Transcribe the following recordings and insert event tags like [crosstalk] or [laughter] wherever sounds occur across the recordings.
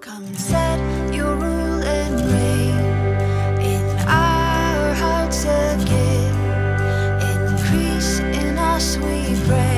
Come set your rule and reign in our hearts again. Increase in us, we pray.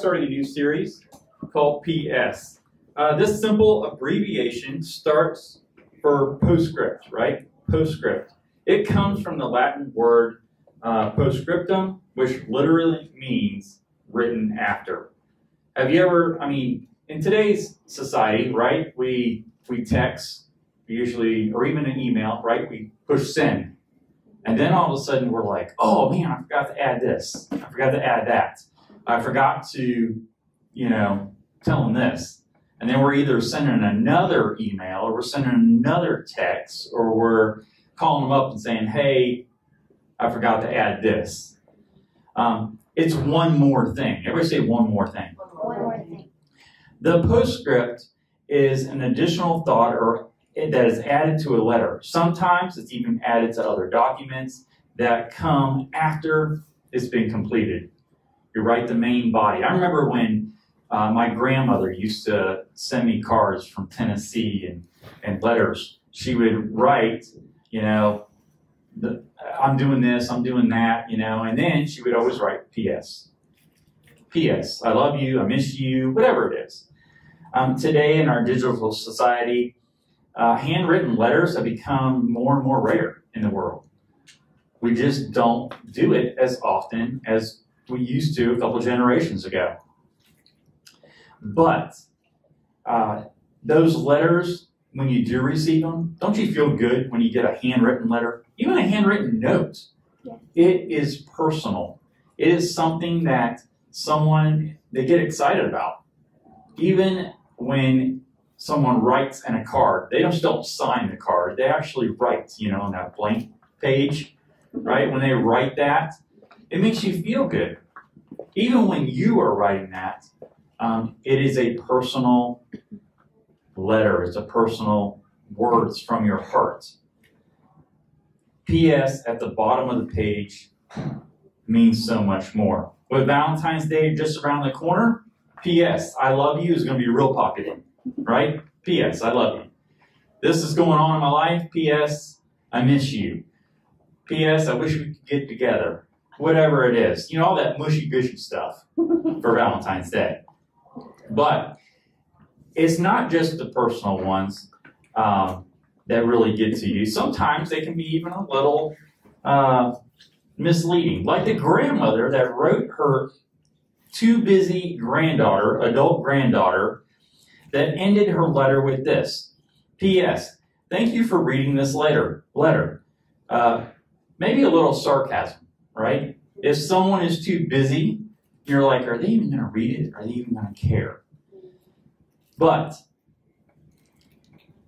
Starting a new series called PS. Uh, this simple abbreviation starts for postscript, right? Postscript. It comes from the Latin word uh, postscriptum, which literally means written after. Have you ever, I mean, in today's society, right, we, we text, usually, or even an email, right, we push send. And then all of a sudden we're like, oh man, I forgot to add this. I forgot to add that. I forgot to, you know, tell them this. And then we're either sending another email or we're sending another text or we're calling them up and saying, hey, I forgot to add this. Um, it's one more thing. Everybody say one more thing. One more thing. The postscript is an additional thought or that is added to a letter. Sometimes it's even added to other documents that come after it's been completed. You write the main body. I remember when uh, my grandmother used to send me cards from Tennessee and, and letters. She would write, you know, the, I'm doing this, I'm doing that, you know, and then she would always write P.S. P.S. I love you, I miss you, whatever it is. Um, today in our digital society, uh, handwritten letters have become more and more rare in the world. We just don't do it as often as we used to a couple generations ago. But uh, those letters, when you do receive them, don't you feel good when you get a handwritten letter? Even a handwritten note. Yes. It is personal. It is something that someone they get excited about. Even when someone writes in a card, they just don't sign the card. They actually write, you know, on that blank page, right? When they write that, it makes you feel good. Even when you are writing that, um, it is a personal letter. It's a personal words from your heart. P.S. at the bottom of the page means so much more. With Valentine's Day just around the corner, P.S. I love you is going to be real popular, right? P.S. I love you. This is going on in my life. P.S. I miss you. P.S. I wish we could get together. Whatever it is. You know, all that mushy gushy stuff [laughs] for Valentine's Day. But it's not just the personal ones um, that really get to you. Sometimes they can be even a little uh, misleading. Like the grandmother that wrote her too busy granddaughter, adult granddaughter, that ended her letter with this P.S. Thank you for reading this letter. Letter. Uh, maybe a little sarcasm, right? If someone is too busy, you're like, are they even going to read it? Are they even going to care? But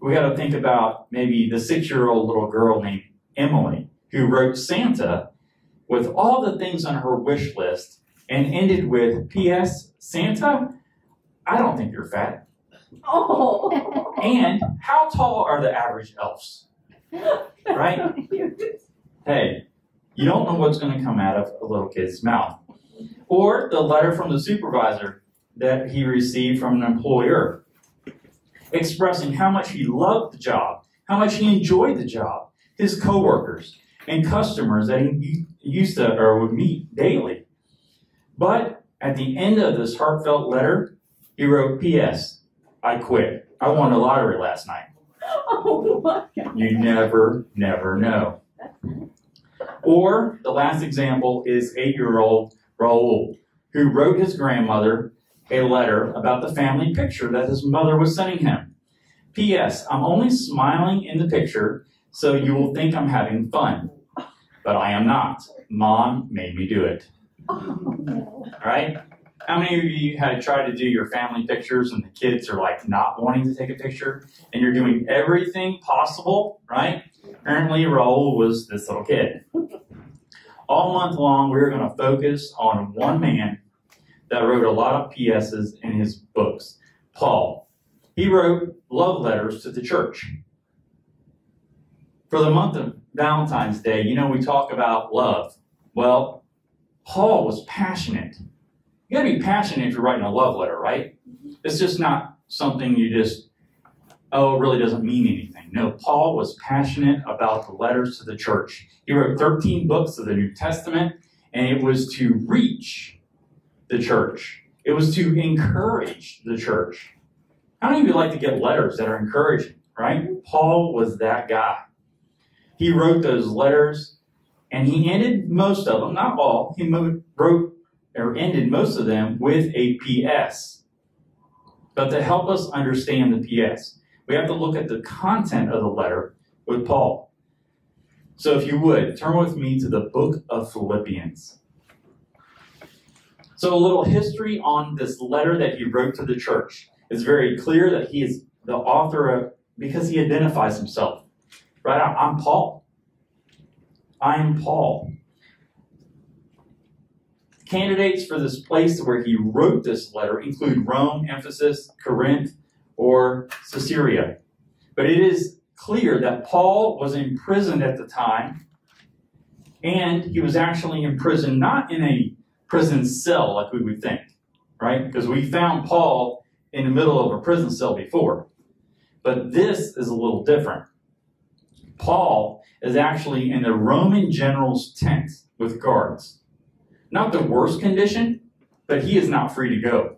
we got to think about maybe the six year old little girl named Emily who wrote Santa with all the things on her wish list and ended with P.S. Santa, I don't think you're fat. Oh. And how tall are the average elves? [laughs] Right? Hey, you don't know what's going to come out of a little kid's mouth. Or the letter from the supervisor that he received from an employer expressing how much he loved the job, how much he enjoyed the job, his coworkers and customers that he used to or would meet daily. But at the end of this heartfelt letter, he wrote, P.S. I quit. I won the lottery last night. [laughs] Oh my God. You never, never know. Or the last example is eight year old Raul, who wrote his grandmother a letter about the family picture that his mother was sending him. P.S. I'm only smiling in the picture so you will think I'm having fun. But I am not. Mom made me do it. [laughs] Oh, Right? How many of you had tried to do your family pictures and the kids are like not wanting to take a picture and you're doing everything possible, right? Apparently, Raul was this little kid. All month long, we are going to focus on one man that wrote a lot of PSs in his books, Paul. He wrote love letters to the church. For the month of Valentine's Day, you know, we talk about love. Well, Paul was passionate. You gotta be passionate if you're writing a love letter, right? It's just not something you just, oh, it really doesn't mean anything. No, Paul was passionate about the letters to the church. He wrote 13 books of the New Testament, and it was to reach the church. It was to encourage the church. How many of you like to get letters that are encouraging, right? Paul was that guy. He wrote those letters and he ended most of them, not all, he wrote or ended most of them with a PS. But to help us understand the PS, we have to look at the content of the letter with Paul. So if you would, turn with me to the book of Philippians. So a little history on this letter that he wrote to the church. It's very clear that he is the author of, because he identifies himself. Right? I'm Paul. I'm Paul. Candidates for this place where he wrote this letter include Rome, Ephesus, Corinth, or Caesarea. But it is clear that Paul was imprisoned at the time, and he was actually imprisoned not in a prison cell like we would think, right? Because we found Paul in the middle of a prison cell before. But this is a little different. Paul is actually in the Roman general's tent with guards. Not the worst condition, but he is not free to go.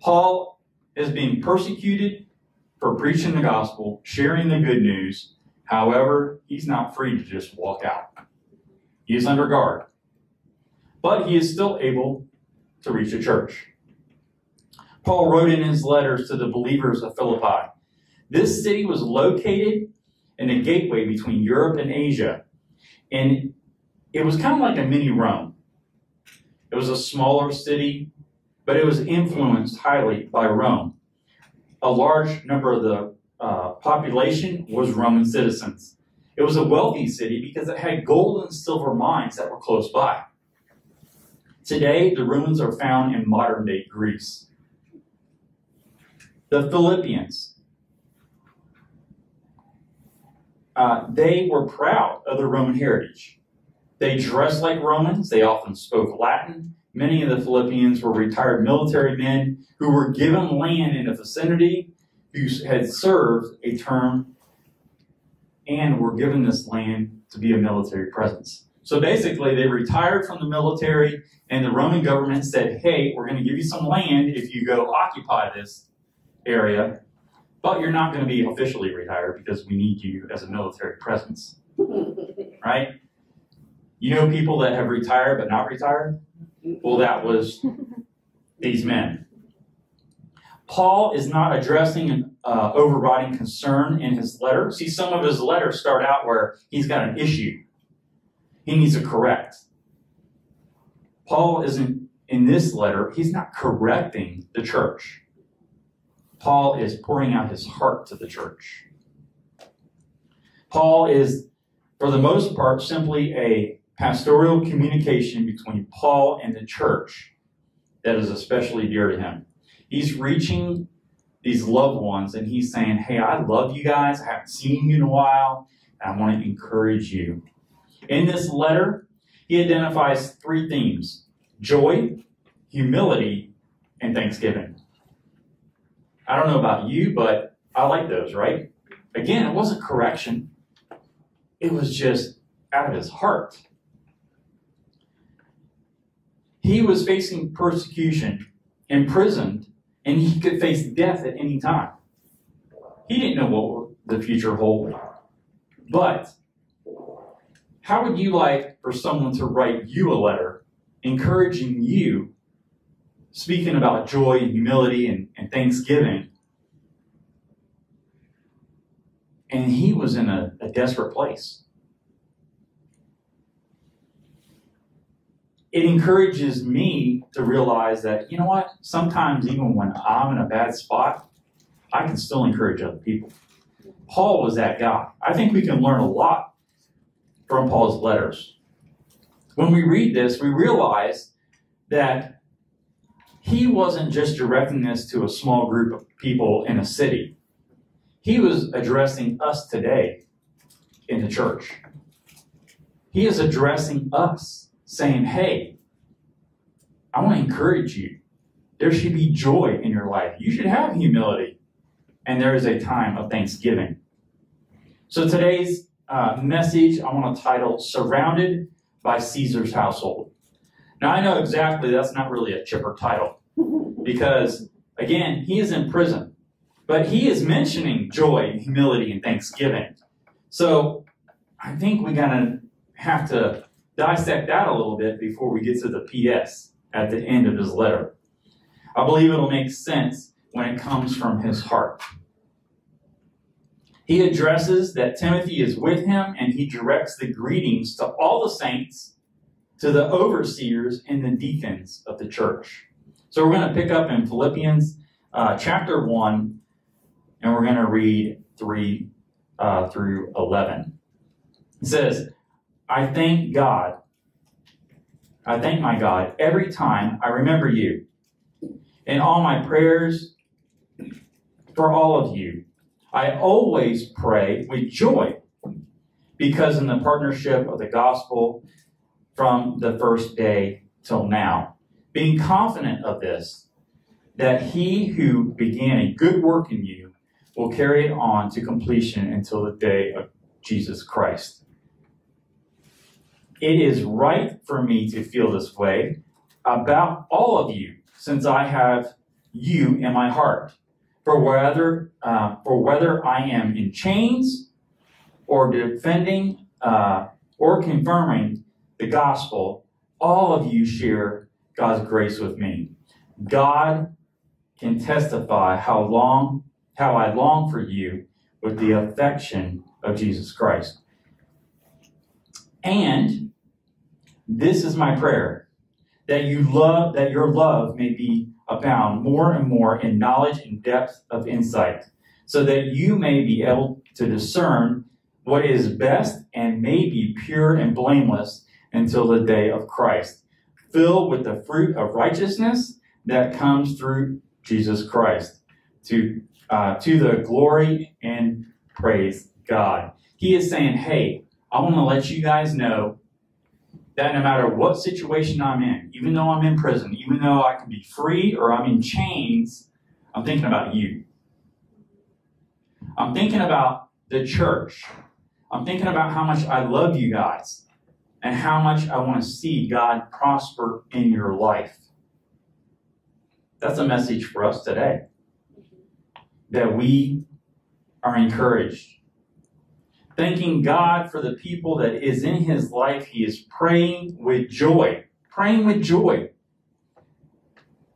Paul is being persecuted for preaching the gospel, sharing the good news. However, he's not free to just walk out. He is under guard. But he is still able to reach a church. Paul wrote in his letters to the believers of Philippi. This city was located in a gateway between Europe and Asia. And it was kind of like a mini Rome. It was a smaller city, but it was influenced highly by Rome. A large number of the uh, population was Roman citizens. It was a wealthy city because it had gold and silver mines that were close by. Today, the ruins are found in modern day Greece. The Philippians, uh, they were proud of their Roman heritage. They dressed like Romans, they often spoke Latin. Many of the Philippians were retired military men who were given land in the vicinity, who had served a term, and were given this land to be a military presence. So basically, they retired from the military, and the Roman government said, hey, we're going to give you some land if you go occupy this area, but you're not going to be officially retired because we need you as a military presence, [laughs] right? You know people that have retired but not retired? Well, that was these men. Paul is not addressing an uh, overriding concern in his letter. See, some of his letters start out where he's got an issue he needs to correct. Paul isn't, in this letter, he's not correcting the church. Paul is pouring out his heart to the church. Paul is, for the most part, simply a pastoral communication between Paul and the church that is especially dear to him. He's reaching these loved ones and he's saying, Hey, I love you guys. I haven't seen you in a while. I want to encourage you. In this letter, he identifies three themes joy, humility, and thanksgiving. I don't know about you, but I like those, right? Again, it wasn't correction, it was just out of his heart. He was facing persecution, imprisoned, and he could face death at any time. He didn't know what the future held. But how would you like for someone to write you a letter encouraging you, speaking about joy and humility and, and thanksgiving? And he was in a, a desperate place. It encourages me to realize that, you know what, sometimes even when I'm in a bad spot, I can still encourage other people. Paul was that guy. I think we can learn a lot from Paul's letters. When we read this, we realize that he wasn't just directing this to a small group of people in a city. He was addressing us today in the church. He is addressing us, saying, Hey, I want to encourage you. There should be joy in your life. You should have humility. And there is a time of thanksgiving. So today's uh, message I want to title Surrounded by Caesar's Household. Now, I know exactly that's not really a chipper title [laughs] because, again, he is in prison, but he is mentioning joy, humility, and thanksgiving. So I think we gotta have to dissect that a little bit before we get to the PS at the end of his letter. I believe it'll make sense when it comes from his heart. He addresses that Timothy is with him and he directs the greetings to all the saints, to the overseers, and the deacons of the church. So we're going to pick up in Philippians uh, chapter 1 and we're going to read 3 uh, through 11. It says, I thank God. I thank my God every time I remember you. In all my prayers for all of you, I always pray with joy because in the partnership of the gospel from the first day till now, being confident of this, that he who began a good work in you will carry it on to completion until the day of Jesus Christ. It is right for me to feel this way about all of you, since I have you in my heart. For whether, uh, for whether I am in chains or defending uh, or confirming the gospel, all of you share God's grace with me. God can testify how long, how I long for you with the affection of Jesus Christ. And this is my prayer that you love, that your love may be abound more and more in knowledge and depth of insight, so that you may be able to discern what is best and may be pure and blameless until the day of Christ, filled with the fruit of righteousness that comes through Jesus Christ, to uh, to the glory and praise God. He is saying, "Hey, I want to let you guys know that no matter what situation I'm in, even though I'm in prison, even though I can be free or I'm in chains, I'm thinking about you. I'm thinking about the church. I'm thinking about how much I love you guys and how much I want to see God prosper in your life. That's a message for us today. That we are encouraged thanking God for the people that is in his life. He is praying with joy, praying with joy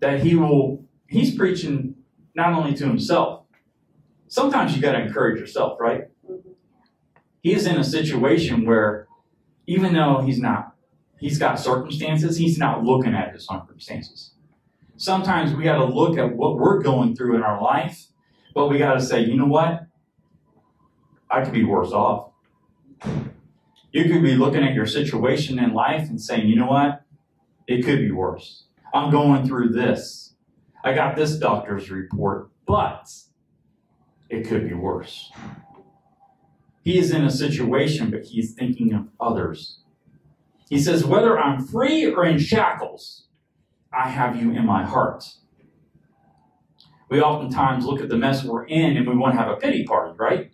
that he will, he's preaching not only to himself. Sometimes you got to encourage yourself, right? He is in a situation where even though he's not, he's got circumstances, he's not looking at his circumstances. Sometimes we got to look at what we're going through in our life, but we got to say, you know what? I could be worse off. You could be looking at your situation in life and saying, you know what? It could be worse. I'm going through this. I got this doctor's report, but it could be worse. He is in a situation, but he's thinking of others. He says, Whether I'm free or in shackles, I have you in my heart. We oftentimes look at the mess we're in and we want to have a pity party, right?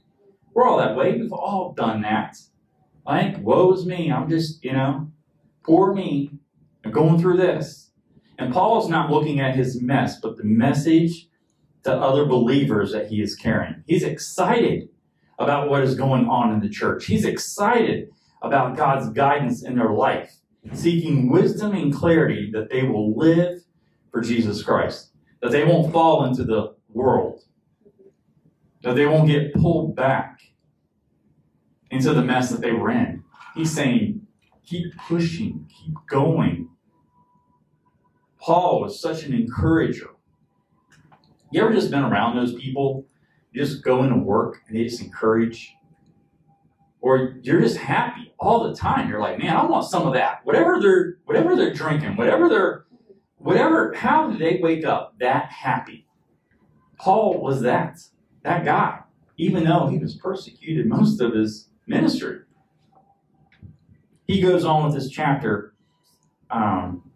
We're all that way. We've all done that. Like, woe's me. I'm just, you know, poor me. I'm going through this. And Paul's not looking at his mess, but the message to other believers that he is carrying. He's excited about what is going on in the church. He's excited about God's guidance in their life, seeking wisdom and clarity that they will live for Jesus Christ, that they won't fall into the world, that they won't get pulled back into the mess that they were in. He's saying, keep pushing, keep going. Paul was such an encourager. You ever just been around those people? You just go into work and they just encourage. Or you're just happy all the time. You're like, man, I want some of that. Whatever they're whatever they're drinking, whatever they're whatever how do they wake up that happy? Paul was that, that guy, even though he was persecuted most of his ministry. He goes on with this chapter, um,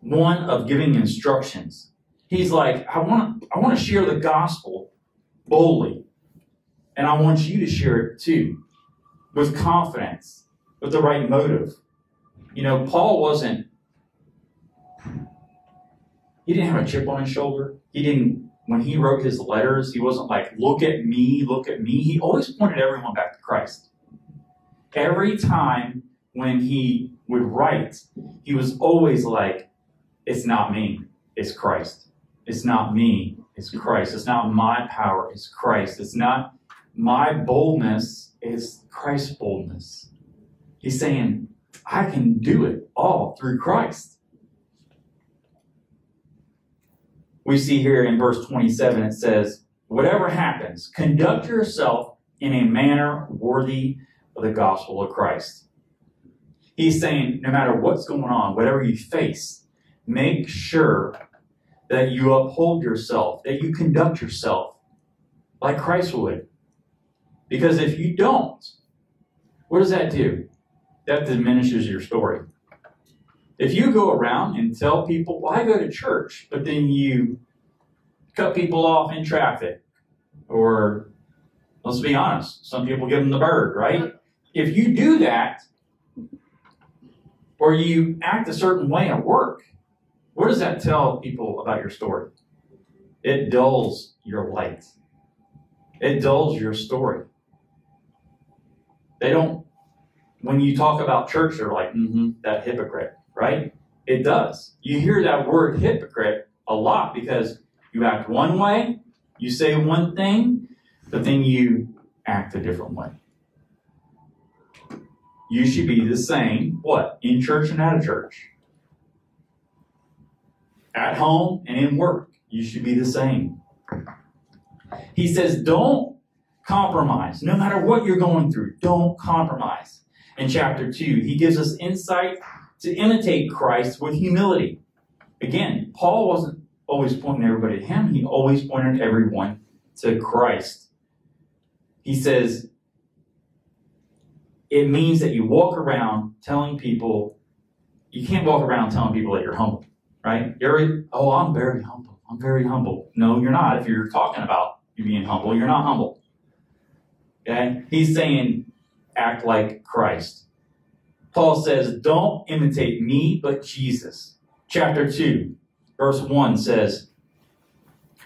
one of giving instructions. He's like, I want, I want to share the gospel boldly, and I want you to share it too, with confidence, with the right motive. You know, Paul wasn't he didn't have a chip on his shoulder. He didn't, when he wrote his letters, he wasn't like, look at me, look at me. He always pointed everyone back to Christ. Every time when he would write, he was always like, it's not me, it's Christ. It's not me, it's Christ. It's not my power, it's Christ. It's not my boldness, it's Christ's boldness. He's saying, I can do it all through Christ. We see here in verse 27, it says, Whatever happens, conduct yourself in a manner worthy of the gospel of Christ. He's saying, no matter what's going on, whatever you face, make sure that you uphold yourself, that you conduct yourself like Christ would. Because if you don't, what does that do? That diminishes your story. If you go around and tell people, well, I go to church, but then you cut people off in traffic, or let's be honest, some people give them the bird, right? If you do that, or you act a certain way at work, what does that tell people about your story? It dulls your light. It dulls your story. They don't, when you talk about church, they're like, mm-hmm, that hypocrite, right? It does. You hear that word hypocrite a lot because you act one way, you say one thing, but then you act a different way. You should be the same, what? In church and out of church. At home and in work, you should be the same. He says, don't compromise. No matter what you're going through, don't compromise. In chapter 2, he gives us insight to imitate Christ with humility. Again, Paul wasn't always pointing everybody at him, he always pointed everyone to Christ. He says, it means that you walk around telling people, you can't walk around telling people that you're humble, right? You're, oh, I'm very humble. I'm very humble. No, you're not. If you're talking about you being humble, you're not humble. Okay? He's saying, act like Christ. Paul says, don't imitate me, but Jesus. Chapter 2, verse 1 says,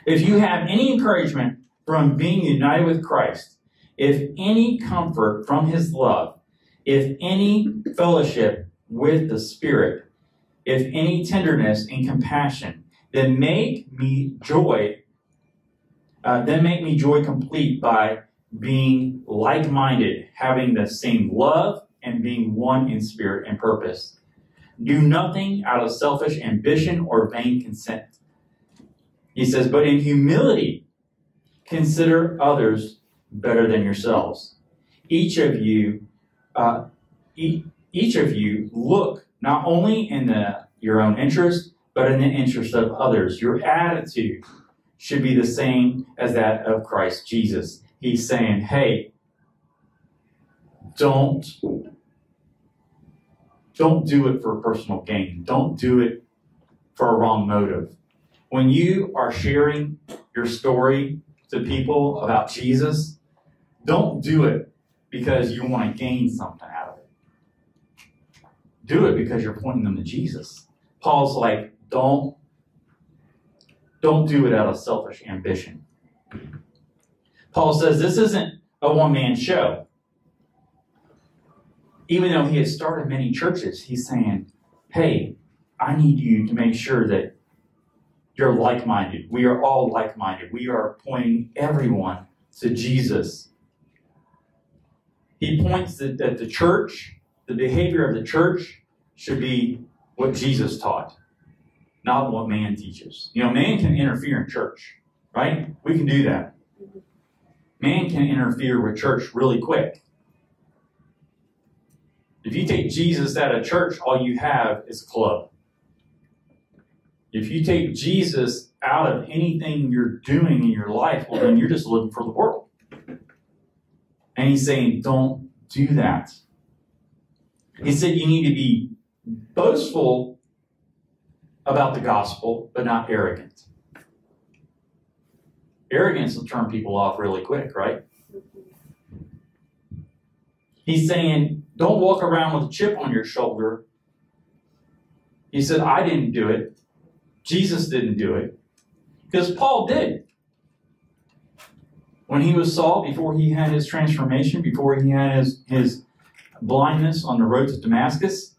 If you have any encouragement from being united with Christ, if any comfort from his love, if any fellowship with the Spirit, if any tenderness and compassion, then make me joy, uh, then make me joy complete by being like minded, having the same love, and being one in spirit and purpose. Do nothing out of selfish ambition or vain consent. He says, but in humility, consider others better than yourselves. Each of you, uh, e- each of you, look not only in the, your own interest, but in the interest of others. Your attitude should be the same as that of Christ Jesus. He's saying, hey, don't don't do it for personal gain. Don't do it for a wrong motive. When you are sharing your story to people about Jesus, don't do it because you want to gain something out of it. Do it because you're pointing them to Jesus. Paul's like, don't don't do it out of selfish ambition. Paul says this isn't a one man show. Even though he has started many churches, he's saying, hey, I need you to make sure that you're like minded. We are all like minded. We are pointing everyone to Jesus. He points that, that the church, the behavior of the church, should be what Jesus taught, not what man teaches. You know, man can interfere in church, right? We can do that. Man can interfere with church really quick. If you take Jesus out of church, all you have is a club. If you take Jesus out of anything you're doing in your life, well, then you're just living for the world. And he's saying, don't do that. He said you need to be boastful about the gospel, but not arrogant. Arrogance will turn people off really quick, right? He's saying, don't walk around with a chip on your shoulder. He said, I didn't do it. Jesus didn't do it because Paul did. When he was Saul, before he had his transformation, before he had his, his blindness on the road to Damascus,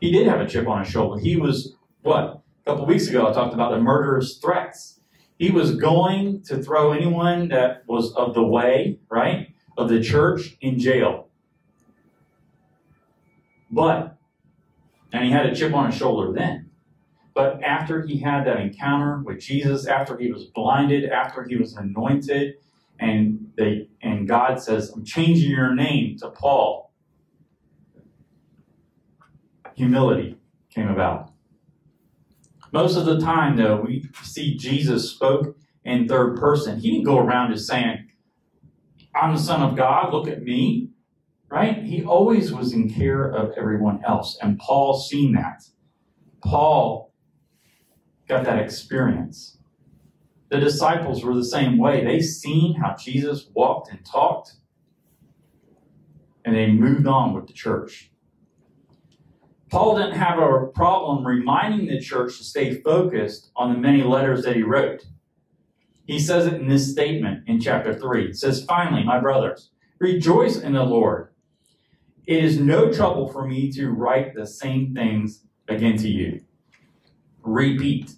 he did have a chip on his shoulder. He was, what? A couple weeks ago, I talked about the murderous threats. He was going to throw anyone that was of the way, right, of the church in jail. But, and he had a chip on his shoulder then. But after he had that encounter with Jesus, after he was blinded, after he was anointed, and they and God says, I'm changing your name to Paul. Humility came about. Most of the time, though, we see Jesus spoke in third person. He didn't go around just saying, I'm the Son of God, look at me. Right? He always was in care of everyone else. And Paul seen that. Paul got that experience. The disciples were the same way. They seen how Jesus walked and talked, and they moved on with the church. Paul didn't have a problem reminding the church to stay focused on the many letters that he wrote. He says it in this statement in chapter 3. It says, Finally, my brothers, rejoice in the Lord. It is no trouble for me to write the same things again to you. Repeat.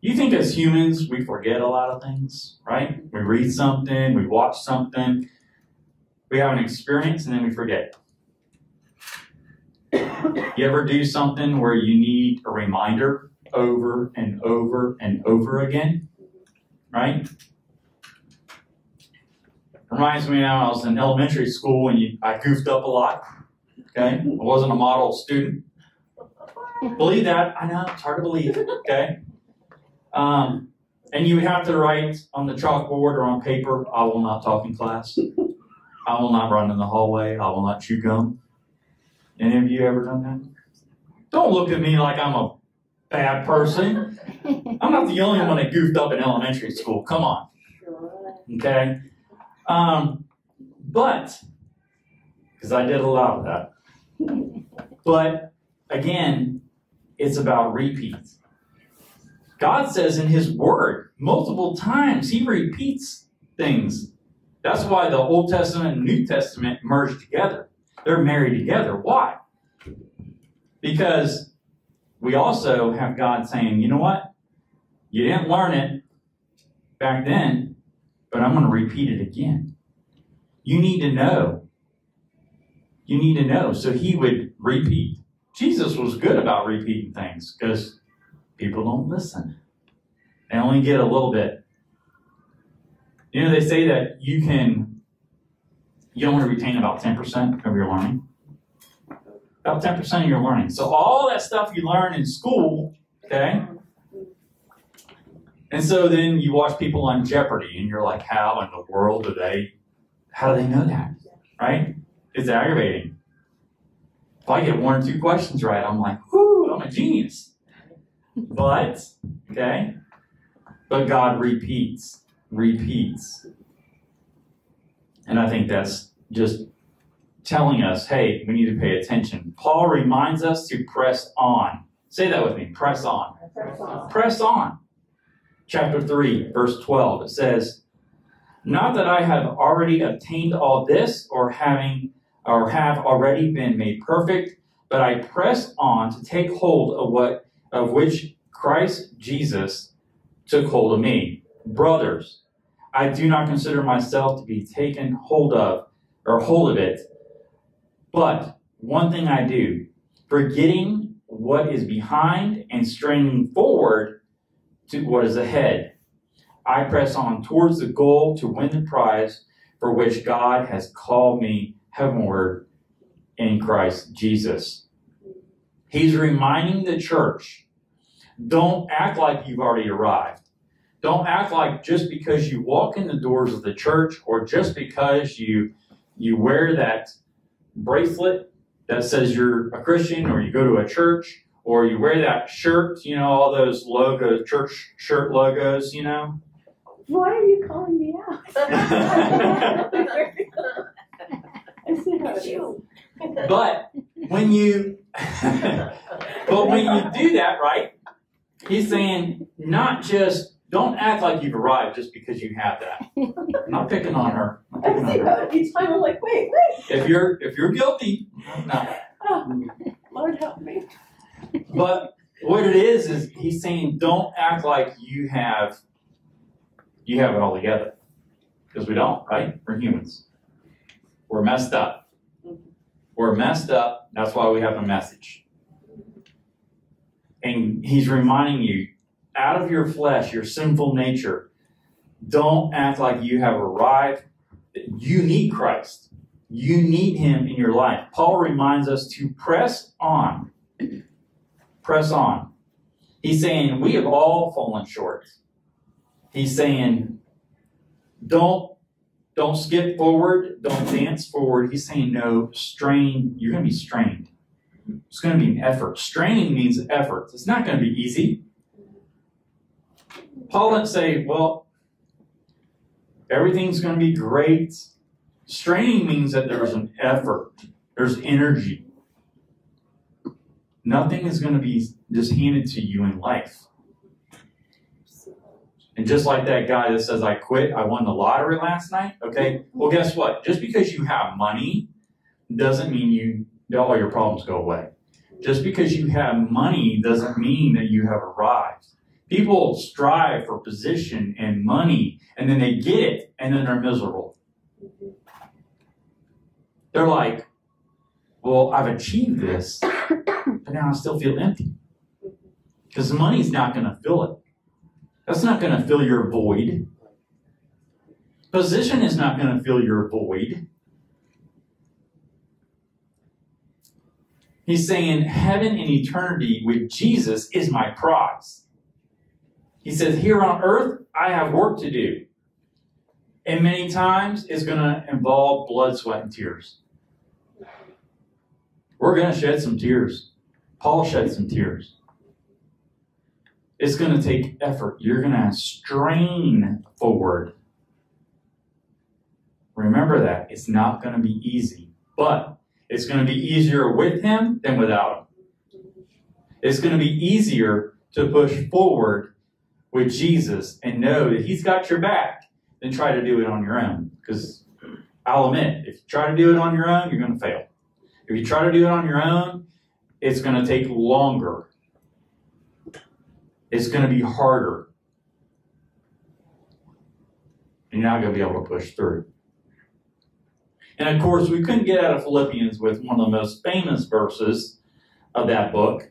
You think as humans we forget a lot of things, right? We read something, we watch something, we have an experience, and then we forget. You ever do something where you need a reminder over and over and over again? Right? Reminds me now I was in elementary school and you, I goofed up a lot. Okay? I wasn't a model student. Believe that. I know, it's hard to believe. Okay? Um, and you have to write on the chalkboard or on paper, I will not talk in class. I will not run in the hallway. I will not chew gum. Any of you ever done that? Don't look at me like I'm a bad person. [laughs] I'm not the only one that goofed up in elementary school. Come on. Okay? Um, but, because I did a lot of that. But again, it's about repeats. God says in His Word multiple times, He repeats things. That's why the Old Testament and New Testament merge together. They're married together. Why? Because we also have God saying, you know what? You didn't learn it back then, I'm going to repeat it again. You need to know. You need to know. So he would repeat. Jesus was good about repeating things because people don't listen. They only get a little bit. You know, they say that you can, you only retain about 10% of your learning. About 10% of your learning. So all that stuff you learn in school, okay? And so then you watch people on Jeopardy and you're like, how in the world do they, how do they know that? Right? It's aggravating. If I get one or two questions right, I'm like, whoo, I'm a genius. But, okay? But God repeats, repeats. And I think that's just telling us, hey, we need to pay attention. Paul reminds us to press on. Say that with me press on. Press on. Chapter 3, verse 12, it says, Not that I have already obtained all this or having or have already been made perfect, but I press on to take hold of what of which Christ Jesus took hold of me. Brothers, I do not consider myself to be taken hold of or hold of it, but one thing I do, forgetting what is behind and straining forward to what is ahead. I press on towards the goal to win the prize for which God has called me heavenward in Christ Jesus. He's reminding the church don't act like you've already arrived. Don't act like just because you walk in the doors of the church or just because you you wear that bracelet that says you're a Christian or you go to a church or you wear that shirt, you know, all those logo church shirt logos, you know. Why are you calling me out? [laughs] I see how it is. But when you [laughs] but when you do that, right? He's saying not just, don't act like you've arrived just because you have that. I'm not picking on her. I'm not I picking on her. each time, I'm like, wait, wait, If you're, if you're guilty, no. oh, Lord help me. But what it is is he's saying don't act like you have you have it all together. Because we don't, right? We're humans. We're messed up. We're messed up. That's why we have a message. And he's reminding you, out of your flesh, your sinful nature, don't act like you have arrived. You need Christ. You need him in your life. Paul reminds us to press on press on. He's saying we have all fallen short. He's saying don't don't skip forward, don't dance forward. He's saying no, strain, you're going to be strained. It's going to be an effort. Straining means effort. It's not going to be easy. Paul didn't say, well, everything's going to be great. Straining means that there's an effort, there's energy. Nothing is going to be just handed to you in life. And just like that guy that says, I quit, I won the lottery last night, okay? Well, guess what? Just because you have money doesn't mean you all your problems go away. Just because you have money doesn't mean that you have arrived. People strive for position and money, and then they get it, and then they're miserable. They're like, well, I've achieved this, [coughs] but now I still feel empty. Because money's not going to fill it. That's not going to fill your void. Position is not going to fill your void. He's saying heaven and eternity with Jesus is my prize. He says, Here on earth, I have work to do. And many times it's going to involve blood, sweat, and tears. We're going to shed some tears. Paul shed some tears. It's going to take effort. You're going to strain forward. Remember that. It's not going to be easy, but it's going to be easier with him than without him. It's going to be easier to push forward with Jesus and know that he's got your back than try to do it on your own. Because I'll admit, if you try to do it on your own, you're going to fail. If you try to do it on your own, it's going to take longer. It's going to be harder. And you're not going to be able to push through. And of course, we couldn't get out of Philippians with one of the most famous verses of that book,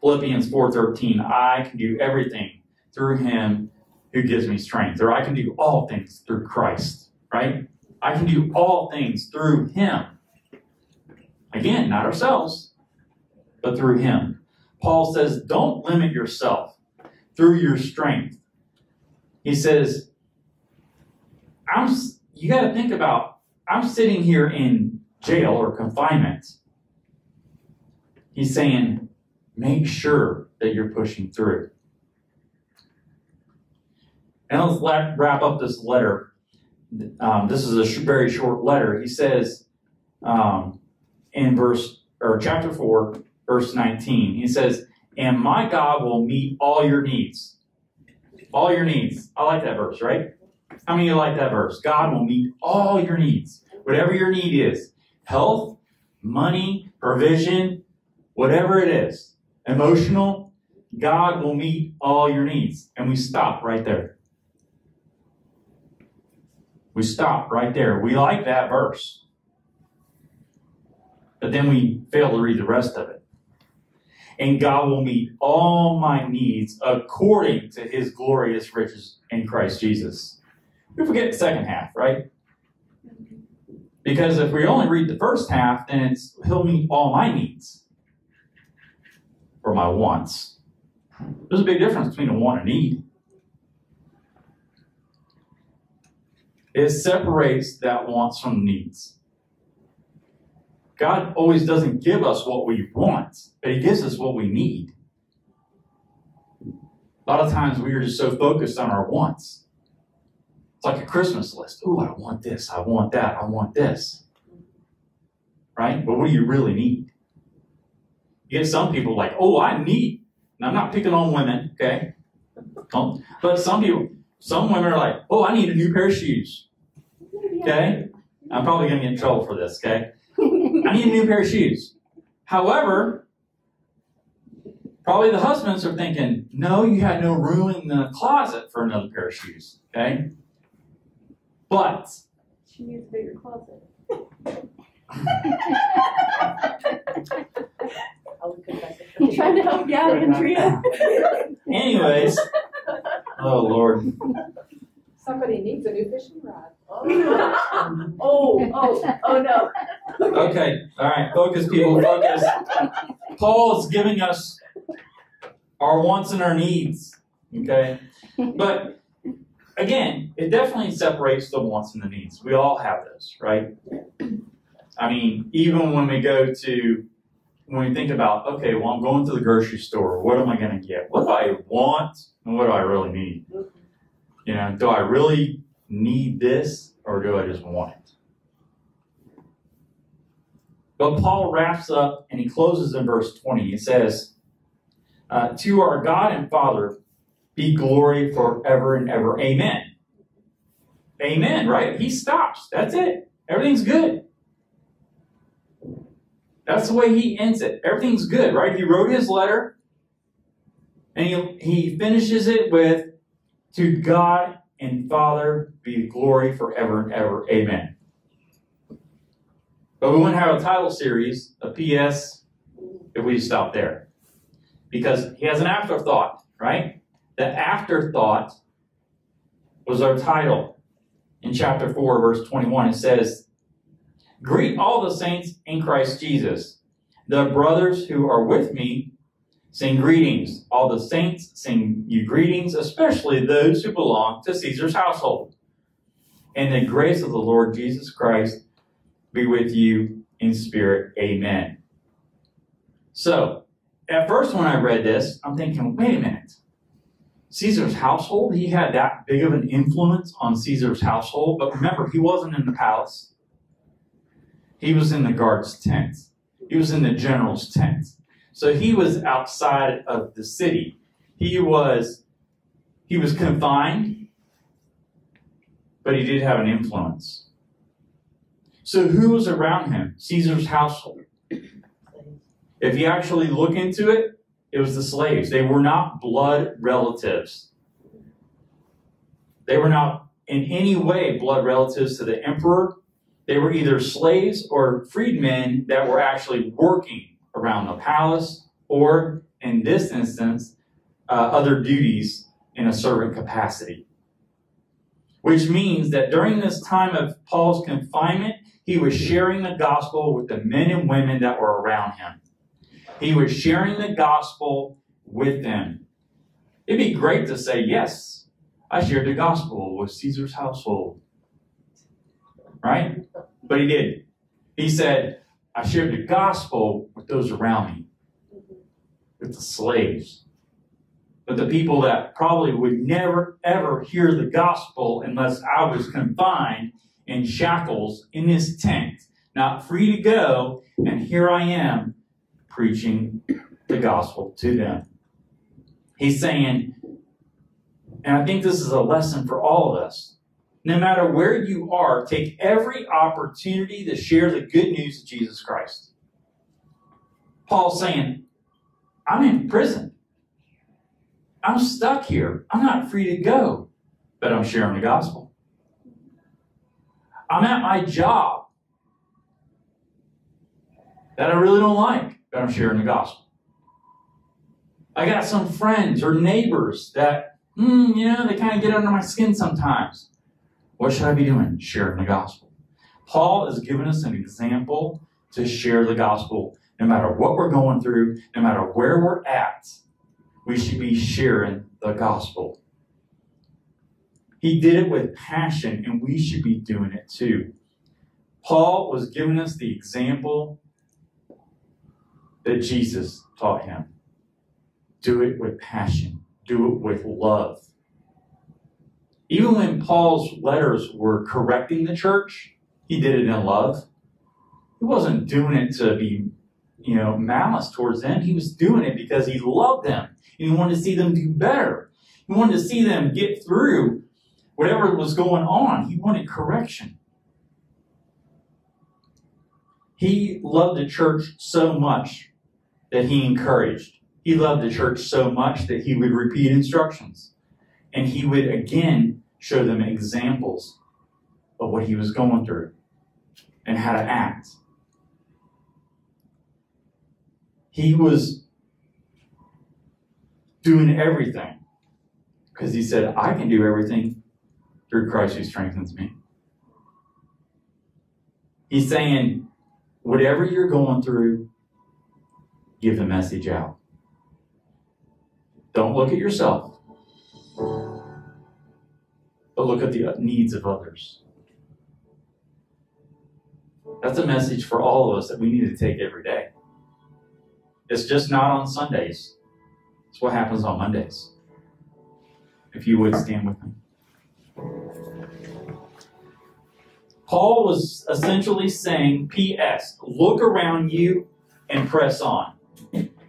Philippians 4:13. I can do everything through him who gives me strength. Or I can do all things through Christ, right? I can do all things through him. Again, not ourselves, but through him. Paul says, don't limit yourself through your strength. He says, I'm you got to think about I'm sitting here in jail or confinement. He's saying, make sure that you're pushing through. And let's let, wrap up this letter. Um, this is a sh- very short letter. He says um, in verse or chapter four, verse nineteen. He says, "And my God will meet all your needs, all your needs." I like that verse, right? How many of you like that verse? God will meet all your needs, whatever your need is, health, money, provision, whatever it is, emotional. God will meet all your needs, and we stop right there. We stop right there. We like that verse. But then we fail to read the rest of it. And God will meet all my needs according to his glorious riches in Christ Jesus. We forget the second half, right? Because if we only read the first half, then it's he'll meet all my needs or my wants. There's a big difference between a want and need. It separates that wants from needs. God always doesn't give us what we want, but He gives us what we need. A lot of times we are just so focused on our wants. It's like a Christmas list. Oh, I want this, I want that, I want this. Right? But what do you really need? You get some people like, oh, I need, and I'm not picking on women, okay? But some people, some women are like, oh, I need a new pair of shoes. [laughs] Okay? I'm probably going to get in trouble for this, okay? I need a new pair of shoes. However, probably the husbands are thinking, no, you had no room in the closet for another pair of shoes, okay? But She needs a bigger closet. I'm [laughs] trying to help you out, Andrea. Anyways, oh Lord. Somebody needs a new fishing rod. Oh, oh, oh, oh, no. Okay, all right, focus, people, focus. Paul is giving us our wants and our needs, okay? But again, it definitely separates the wants and the needs. We all have those, right? I mean, even when we go to, when we think about, okay, well, I'm going to the grocery store, what am I going to get? What do I want and what do I really need? You know, do I really need this or do I just want it? But Paul wraps up and he closes in verse 20. He says, uh, To our God and Father be glory forever and ever. Amen. Amen, right? He stops. That's it. Everything's good. That's the way he ends it. Everything's good, right? He wrote his letter and he, he finishes it with, To God and Father be glory forever and ever. Amen. But we wouldn't have a title series, a PS, if we stop there. Because he has an afterthought, right? The afterthought was our title. In chapter 4, verse 21, it says, Greet all the saints in Christ Jesus. The brothers who are with me sing greetings. All the saints sing you greetings, especially those who belong to Caesar's household. And the grace of the Lord Jesus Christ be with you in spirit. Amen. So, at first, when I read this, I'm thinking, wait a minute. Caesar's household, he had that big of an influence on Caesar's household. But remember, he wasn't in the palace, he was in the guard's tent, he was in the general's tent. So he was outside of the city. He was he was confined, but he did have an influence. So who was around him? Caesar's household. If you actually look into it, it was the slaves. They were not blood relatives. They were not in any way blood relatives to the emperor. They were either slaves or freedmen that were actually working around the palace or, in this instance, uh, other duties in a servant capacity. Which means that during this time of Paul's confinement, he was sharing the gospel with the men and women that were around him. He was sharing the gospel with them. It'd be great to say, Yes, I shared the gospel with Caesar's household. Right? But he did. He said, I shared the gospel with those around me, with the slaves, with the people that probably would never, ever hear the gospel unless I was confined in shackles in this tent, not free to go, and here I am preaching the gospel to them. He's saying, and I think this is a lesson for all of us. No matter where you are, take every opportunity to share the good news of Jesus Christ. Paul's saying, I'm in prison. I'm stuck here. I'm not free to go, but I'm sharing the gospel. I'm at my job that I really don't like, but I'm sharing the gospel. I got some friends or neighbors that, hmm, you know, they kind of get under my skin sometimes. What should I be doing? Sharing the gospel. Paul is giving us an example to share the gospel. No matter what we're going through, no matter where we're at, we should be sharing the gospel. He did it with passion, and we should be doing it too. Paul was giving us the example that Jesus taught him. Do it with passion, do it with love. Even when Paul's letters were correcting the church, he did it in love. He wasn't doing it to be, you know, malice towards them. He was doing it because he loved them and he wanted to see them do better. He wanted to see them get through whatever was going on. He wanted correction. He loved the church so much that he encouraged. He loved the church so much that he would repeat instructions. And he would again show them examples of what he was going through and how to act. He was doing everything because he said, I can do everything through Christ who strengthens me. He's saying, whatever you're going through, give the message out. Don't look at yourself, but look at the needs of others. That's a message for all of us that we need to take every day. It's just not on Sundays. It's what happens on Mondays. If you would stand with me. Paul was essentially saying, P.S., look around you and press on.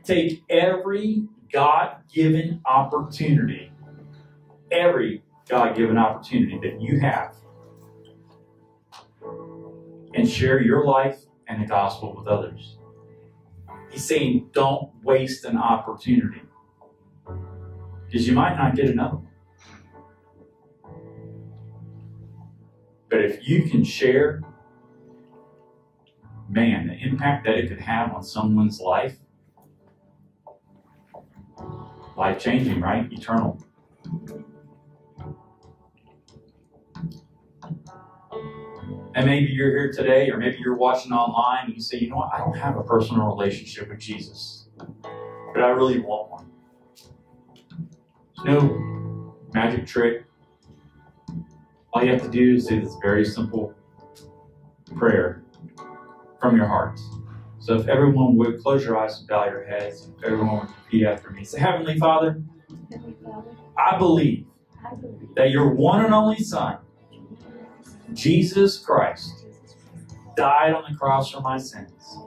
Take every God given opportunity, every God given opportunity that you have, and share your life and the gospel with others. He's saying, don't waste an opportunity because you might not get another. But if you can share, man, the impact that it could have on someone's life, life changing, right? Eternal. And maybe you're here today, or maybe you're watching online, and you say, you know what, I don't have a personal relationship with Jesus, but I really want one. There's no magic trick. All you have to do is say this very simple prayer from your heart. So if everyone would close your eyes and bow your heads, if everyone would repeat after me. Say, Heavenly Father, Heavenly Father, I believe I believe that your one and only Son, Jesus Christ, died on the cross for my sins.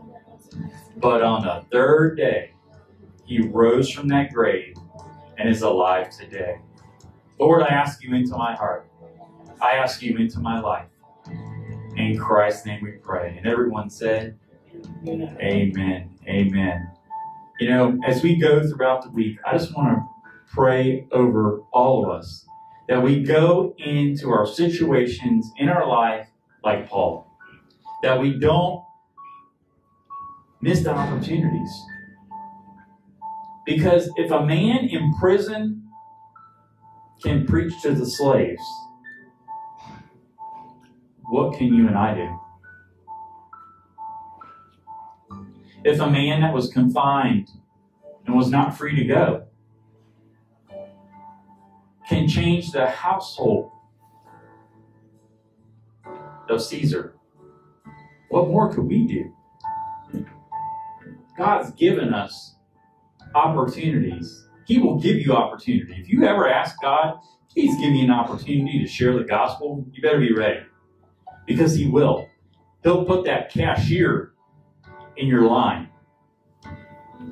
But on the third day, he rose from that grave and is alive today. Lord, I ask you into my heart. I ask you into my life. In Christ's name we pray. And everyone said, Amen. Amen. You know, as we go throughout the week, I just want to pray over all of us that we go into our situations in our life like Paul, that we don't miss the opportunities. Because if a man in prison can preach to the slaves, what can you and I do? If a man that was confined and was not free to go can change the household of Caesar, what more could we do? God's given us opportunities. He will give you opportunity. If you ever ask God, please give me an opportunity to share the gospel, you better be ready. Because He will. He'll put that cashier in your line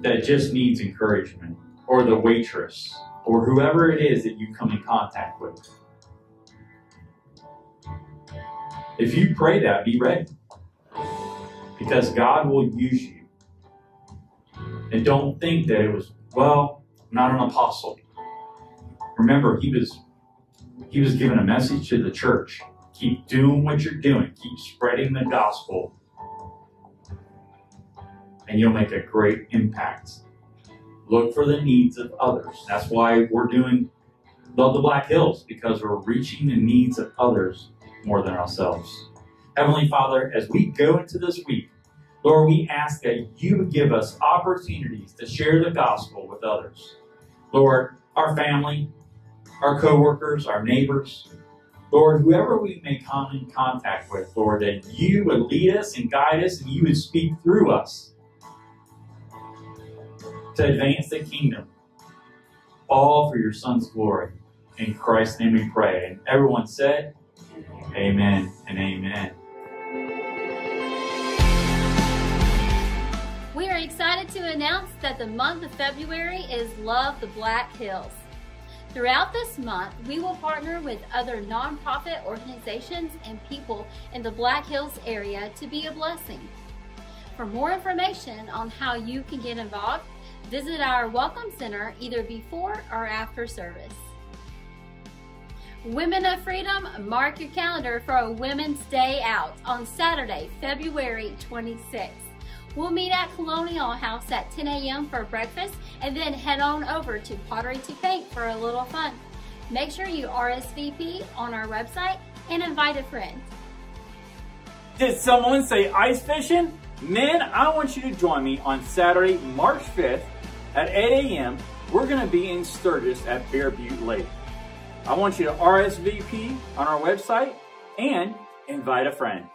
that just needs encouragement, or the waitress, or whoever it is that you come in contact with. If you pray that, be ready. Because God will use you. And don't think that it was, well, not an apostle. Remember, he was he was given a message to the church. Keep doing what you're doing. Keep spreading the gospel. And you'll make a great impact. Look for the needs of others. That's why we're doing Love the Black Hills, because we're reaching the needs of others more than ourselves. Heavenly Father, as we go into this week, Lord, we ask that you give us opportunities to share the gospel with others. Lord, our family, our coworkers, our neighbors, Lord, whoever we may come in contact with, Lord, that you would lead us and guide us and you would speak through us to advance the kingdom, all for your Son's glory. In Christ's name we pray. And everyone said, Amen and amen. We are excited to announce that the month of February is Love the Black Hills. Throughout this month, we will partner with other nonprofit organizations and people in the Black Hills area to be a blessing. For more information on how you can get involved, visit our Welcome Center either before or after service. Women of Freedom, mark your calendar for a Women's Day Out on Saturday, February 26th. We'll meet at Colonial House at 10 a.m. for breakfast and then head on over to Pottery to Paint for a little fun. Make sure you RSVP on our website and invite a friend. Did someone say ice fishing? Men, I want you to join me on Saturday, March 5th at 8 a.m. We're going to be in Sturgis at Bear Butte Lake. I want you to RSVP on our website and invite a friend.